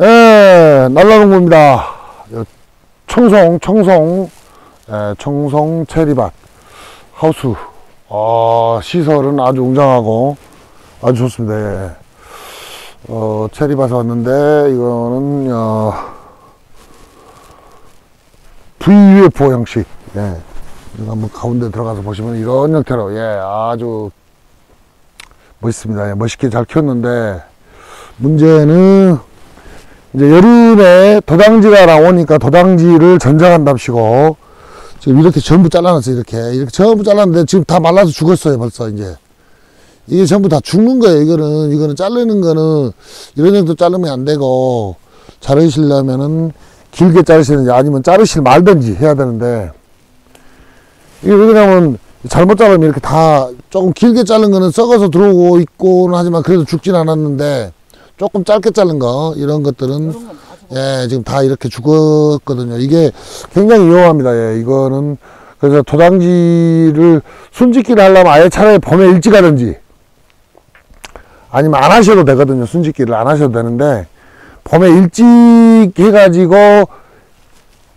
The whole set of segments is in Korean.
예, 날라농구입니다. 청송, 청송, 예, 청송 체리밭 하우스. 아, 시설은 아주 웅장하고 아주 좋습니다. 예. 어, 체리밭에 왔는데, 이거는, 어, VUFO 형식. 예. 한번 가운데 들어가서 보시면 이런 형태로, 예, 아주 멋있습니다. 예, 멋있게 잘 키웠는데, 문제는, 이제 여름에 도당지가 나오니까 도당지를 전장한답시고 지금 이렇게 전부 잘라놨어요 이렇게. 이렇게 전부 잘랐는데 지금 다 말라서 죽었어요 벌써 이제. 이게 전부 다 죽는 거예요 이거는. 이거는 자르는 거는 이런 정도 자르면 안 되고 자르시려면은 길게 자르시는지 아니면 자르실 말든지 해야 되는데 이게 왜 그러냐면 잘못 자르면 이렇게 다 조금 길게 자른 거는 썩어서 들어오고 있고는 하지만 그래도 죽진 않았는데 조금 짧게 자른 거 이런 것들은 예 지금 다 이렇게 죽었거든요. 이게 굉장히 위험합니다. 예 이거는 그래서 도당지를 순짓기를 하려면 아예 차라리 봄에 일찍 하든지 아니면 안 하셔도 되거든요. 순짓기를 안 하셔도 되는데 봄에 일찍 해가지고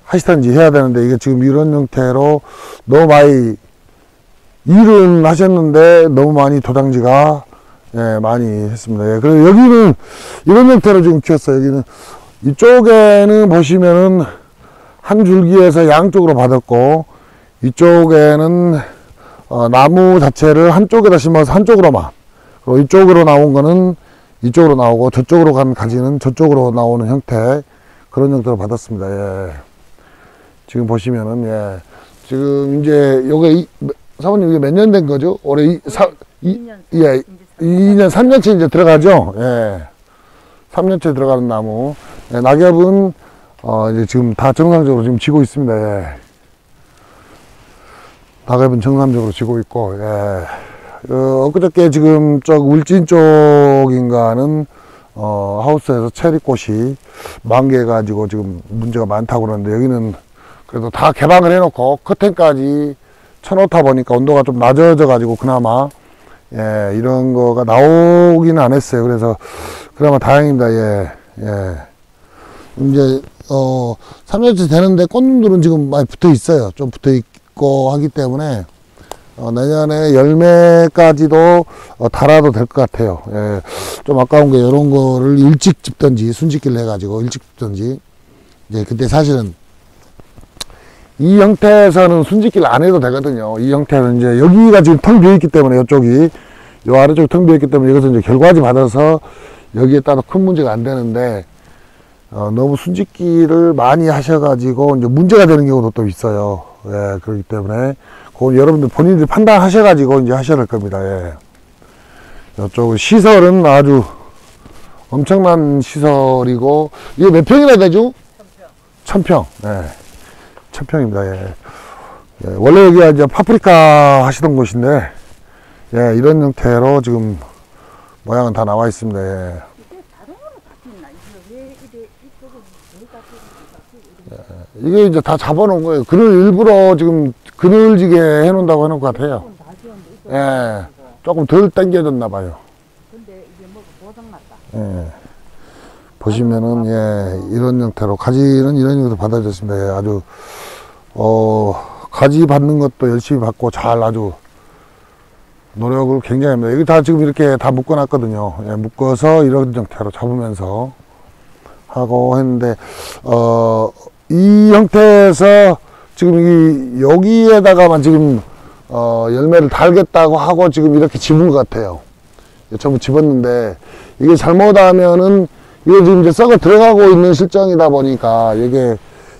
하시든지 해야 되는데 이게 지금 이런 형태로 너무 많이 일은 하셨는데 너무 많이 도당지가 예, 많이 했습니다. 예, 그리고 여기는 이런 형태로 지금 키웠어요. 여기는 이쪽에는 보시면은 한 줄기에서 양쪽으로 받았고 이쪽에는 어, 나무 자체를 한쪽에다 심어서 한쪽으로만 그리고 이쪽으로 나온 거는 이쪽으로 나오고 저쪽으로 간 가지는 저쪽으로 나오는 형태 그런 형태로 받았습니다. 예. 지금 보시면은 예. 지금 이제 요게 이, 사모님 이게 몇 년 된 거죠? 올해 이, 사, 이, 2년. 예, 2년, 3년째 이제 들어가죠? 예. 3년째 들어가는 나무. 예, 낙엽은, 어, 이제 지금 다 정상적으로 지금 지고 있습니다. 예. 낙엽은 정상적으로 지고 있고, 예. 어, 엊그저께 지금 저 울진 쪽인가는, 어, 하우스에서 체리꽃이 만개가지고 지금 문제가 많다고 그러는데 여기는 그래도 다 개방을 해놓고 커튼까지 쳐놓다 보니까 온도가 좀 낮아져 가지고 그나마 예, 이런 거가 나오기는 안 했어요. 그래서, 그나마 다행입니다. 예, 예. 이제, 어, 3년째 되는데 꽃눈들은 지금 많이 붙어 있어요. 좀 붙어 있고 하기 때문에, 어, 내년에 열매까지도 어, 달아도 될 것 같아요. 예. 좀 아까운 게 이런 거를 일찍 집든지, 순짓기를 해가지고 일찍 집든지. 이제 그때 사실은 이 형태에서는 순짓기를 안 해도 되거든요. 이 형태는 이제 여기가 지금 텅 비어 있기 때문에 이쪽이 요 아래쪽이 텅 비어 있기 때문에 여기서 이제 결과지 받아서 여기에 따라 큰 문제가 안 되는데 어, 너무 순짓기를 많이 하셔가지고 이제 문제가 되는 경우도 또 있어요. 예, 그렇기 때문에 그건 여러분들 본인들이 판단하셔가지고 이제 하셔야 될 겁니다. 예. 이쪽 시설은 아주 엄청난 시설이고 이게 몇 평이나 되죠? 천평. 예. 천평입니다. 예. 예, 원래 여기가 이제 파프리카 하시던 곳인데, 예, 이런 형태로 지금 모양은 다 나와 있습니다. 예. 이게 바뀌나? 이게 이제 다 잡아놓은 거예요. 그늘 일부러 지금 그늘지게 해놓는다고 해놓은 것 같아요. 예. 조금 덜 당겨졌나 봐요. 근데 이게 뭐 고장났다. 예. 보시면은, 예, 이런 형태로, 가지는 이런 형태로 받아졌습니다. 예, 아주, 어, 가지 받는 것도 열심히 받고 잘 아주 노력을 굉장히 합니다. 여기 다 지금 이렇게 다 묶어놨거든요. 예, 묶어서 이런 형태로 잡으면서 하고 했는데, 어, 이 형태에서 지금 이, 여기에다가만 지금, 어, 열매를 달겠다고 하고 지금 이렇게 집은 것 같아요. 전부 집었는데 이게 잘못하면은 이게 지금 이제 썩어 들어가고 있는 실정이다 보니까 이게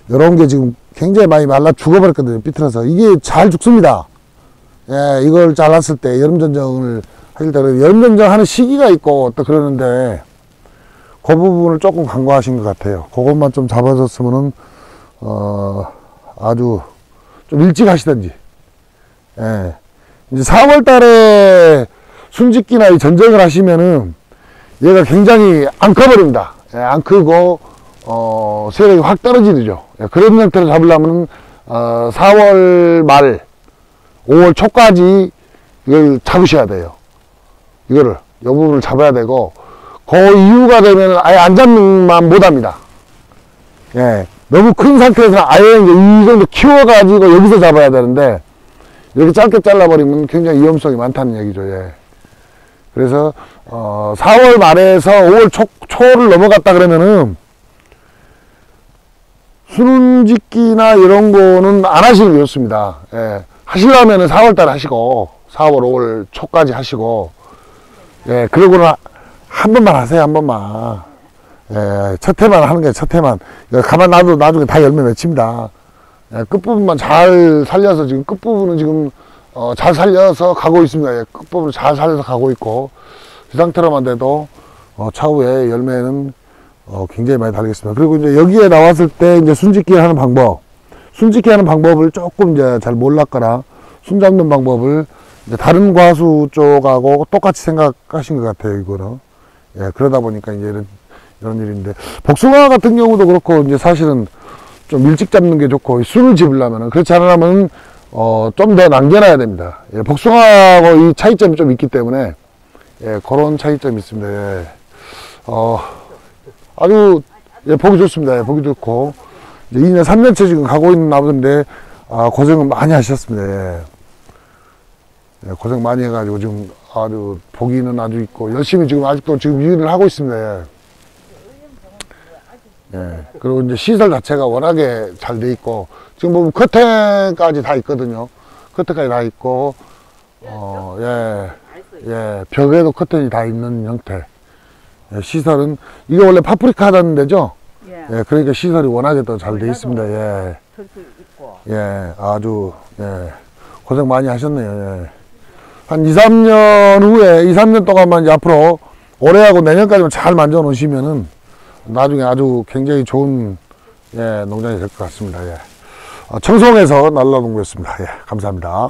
이런 게 지금 굉장히 많이 말라 죽어버렸거든요 삐뚤어서. 이게 잘 죽습니다. 예 이걸 잘랐을 때 여름전정을 하실 때 여름전정 하는 시기가 있고 또 그러는데 그 부분을 조금 간과하신 것 같아요. 그것만 좀 잡아줬으면은 어 아주 좀 일찍 하시든지. 예. 이제 4월 달에 순짓기나 이 전쟁을 하시면은 얘가 굉장히 안 커버립니다. 예, 안 크고 어, 세력이 확 떨어지죠. 예, 그런 형태로 잡으려면 어, 4월 말, 5월 초까지 이걸 잡으셔야 돼요. 이거를 이 부분을 잡아야 되고 그 이유가 되면 아예 안 잡는만 못합니다. 예. 너무 큰 상태에서 아예 이제 이 정도 키워가지고 여기서 잡아야 되는데, 이렇게 짧게 잘라버리면 굉장히 위험성이 많다는 얘기죠, 예. 그래서, 어, 4월 말에서 5월 초, 초를 넘어갔다 그러면은, 수능짓기나 이런 거는 안 하시는 게 좋습니다. 예. 하시려면 은 4월 달 하시고, 4월, 5월 초까지 하시고, 예, 그러고는 한 번만 하세요, 한 번만. 예, 첫 해만 하는 게첫 해만. 가만 놔도 나중에 다 열매 맺힙니다. 예, 끝부분만 잘 살려서 지금 끝부분은 지금, 어, 잘 살려서 가고 있습니다. 예, 끝부분을 잘 살려서 가고 있고, 이 상태로만 돼도, 어, 차후에 열매는, 어, 굉장히 많이 달리겠습니다. 그리고 이제 여기에 나왔을 때 이제 순짓기 하는 방법, 순짓기 하는 방법을 조금 이제 잘 몰랐거나, 순 잡는 방법을 이제 다른 과수 쪽하고 똑같이 생각하신 것 같아요, 이거는. 예, 그러다 보니까 이제 이런, 이런 일인데. 복숭아 같은 경우도 그렇고, 이제 사실은 좀 일찍 잡는 게 좋고, 순을 집으려면은, 그렇지 않으면, 어, 좀 더 남겨놔야 됩니다. 예, 복숭아하고 이 차이점이 좀 있기 때문에, 예, 그런 차이점이 있습니다. 예. 어, 아주, 예, 보기 좋습니다. 예, 보기 좋고. 이제 2년, 3년째 지금 가고 있는 나무인데, 아, 고생을 많이 하셨습니다. 예. 예, 고생 많이 해가지고 지금 아주 보기는 아주 있고 열심히 지금 아직도 지금 일을 하고 있습니다. 예. 예. 그리고 이제 시설 자체가 워낙에 잘 돼 있고 지금 보면 커튼까지 다 있거든요. 커튼까지 다 있고 어, 예. 예, 벽에도 커튼이 다 있는 형태. 예, 시설은 이게 원래 파프리카 하던 데죠? 예. 예, 그러니까 시설이 워낙에 더 잘 돼 있습니다. 예. 예, 아주, 예, 고생 많이 하셨네요, 예. 한 2, 3년 후에, 2, 3년 동안만 이제 앞으로 올해하고 내년까지만 잘 만져 놓으시면은 나중에 아주 굉장히 좋은, 예, 농장이 될 것 같습니다, 예. 어, 청송에서 날라농구였습니다. 예, 감사합니다.